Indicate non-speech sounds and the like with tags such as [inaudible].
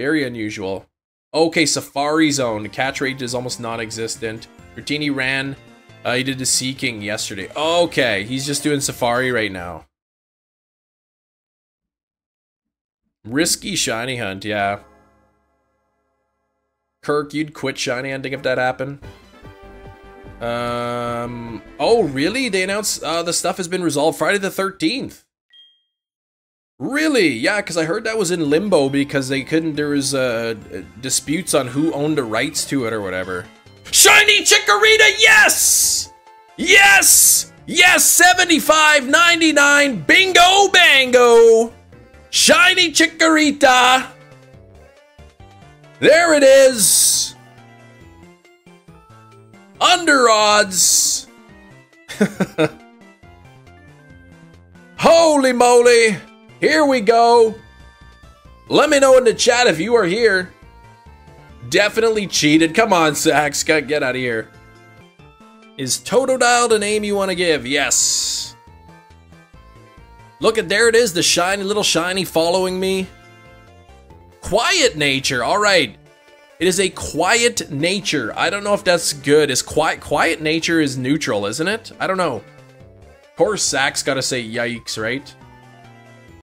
Very unusual. Okay, Safari Zone. Catch rate is almost non-existent. Bertini ran. Uh, he did the Seeking yesterday. Okay, he's just doing Safari right now. Risky shiny hunt, yeah. Kirk, you'd quit shiny hunting if that happened. Um. Oh, really? They announced uh, the stuff has been resolved Friday the 13th. Really? Yeah, because I heard that was in limbo because they couldn't. There was uh, disputes on who owned the rights to it or whatever. Shiny Chikorita, yes! Yes! Yes, 75.99, bingo bango! Shiny Chikorita! There it is! Under odds! [laughs] Holy moly! Here we go! Let me know in the chat if you are here. Definitely cheated. Come on, Sax. Get out of here. Is Totodile the name you want to give? Yes. Look at there it is, the shiny little shiny following me. Quiet nature. All right. It is a quiet nature. I don't know if that's good. Is quiet quiet nature is neutral, isn't it? I don't know. Of course, Sax got to say yikes, right?